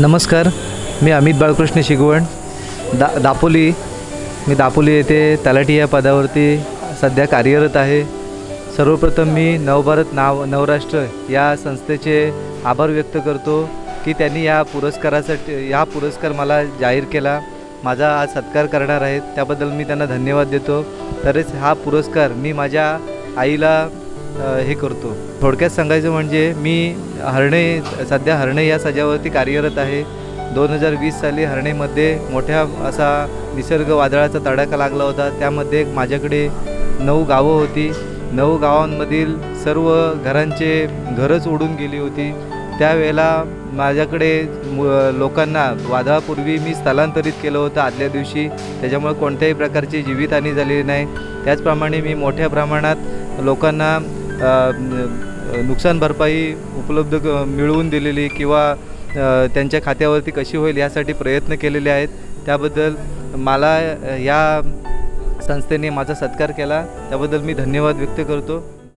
नमस्कार मी अमित बाळकृष्ण शिगवण. दा दापोली मी दापोली येथे तलाठी या पदावरती सध्या कार्यरत आहे. सर्वप्रथम मी नवभारत नाव नवराष्ट्र या संस्थेचे आभार व्यक्त करतो की त्यांनी या पुरस्कारासाठी हा पुरस्कार मला जाहीर केला. माझा आज सत्कार करणार आहेत त्याबद्दल मी त्यांना धन्यवाद देतो. तरच हा पुरस्कार मी माझ्या आईला हे करतो. थोडक्यात सांगायचं म्हणजे मी हरणे सध्या हरणे या सजावरती कार्यरत आहे. दोन हजार वीस साली हरणेमध्ये मोठ्या असा निसर्ग वादळाचा तडाखा लागला होता. त्यामध्ये माझ्याकडे नऊ गावं होती. नऊ गावांमधील सर्व घरांचे घरच उडून गेली होती. त्यावेळेला माझ्याकडे मु- लोकांना वादळापूर्वी मी स्थलांतरित केलं होतं आदल्या दिवशी. त्याच्यामुळे कोणत्याही प्रकारची जीवितहानी झालेली नाही. त्याचप्रमाणे मी मोठ्या प्रमाणात लोकांना नुकसान भरपाई उपलब्ध मिळवून दिलेली किंवा त्यांच्या खात्यावरती कशी होईल यासाठी प्रयत्न केलेले आहेत. त्याबद्दल मला या संस्थेने माझा सत्कार केला. त्याबद्दल मी धन्यवाद व्यक्त करतो.